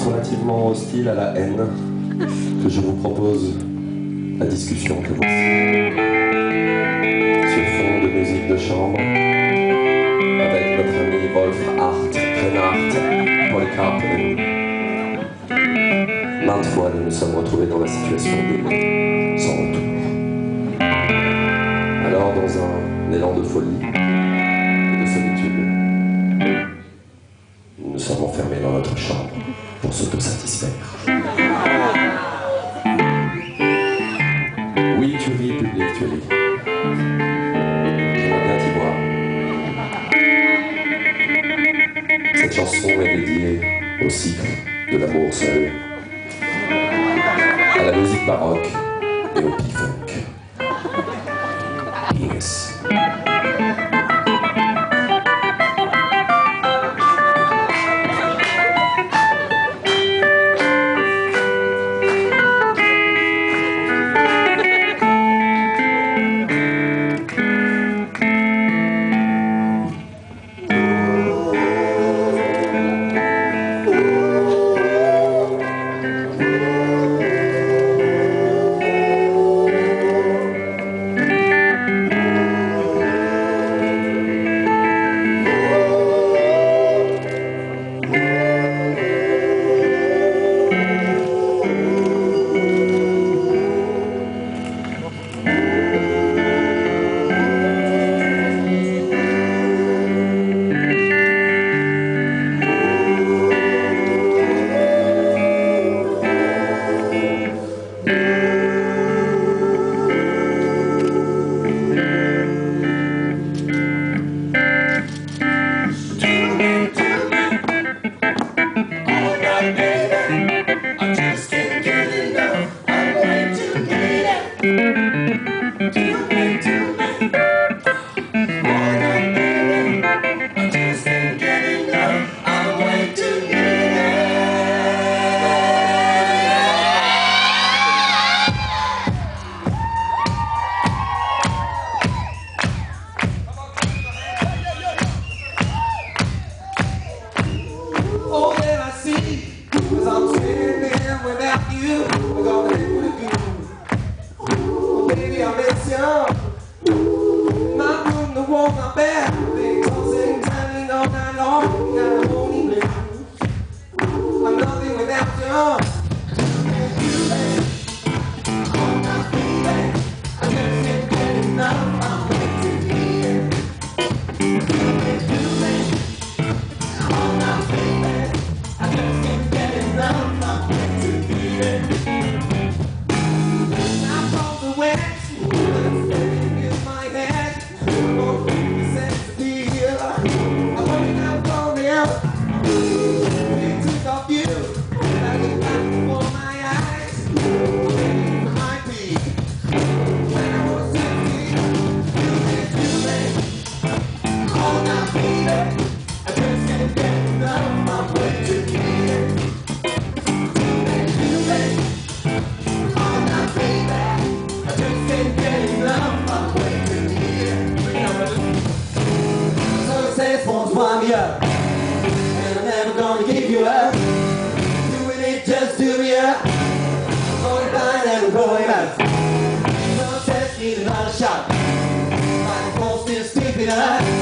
relativement hostile à la haine que je vous propose la discussion que voici. Sur fond de musique de chambre, avec notre ami Wolf Hart, Reinhardt, Polycarp Maintes fois, nous nous sommes retrouvés dans la situation d'aimer sans retour. Alors, dans un élan de folie et de solitude, notre chambre pour s'autosatisfaire. Oui, tu ris, public, tu ris. J'aimerais bien t'y voir. Cette chanson est dédiée au cycle de l'amour seul, à la musique baroque et au p-funk. Cause I'm without you. Gonna you. Baby, I miss you. Room my back. place won't wind me up. And I'm never gonna give you up. Doing it just to be up. Going blind and I'm going mad. No test, need another shot. My pulse is deep enough.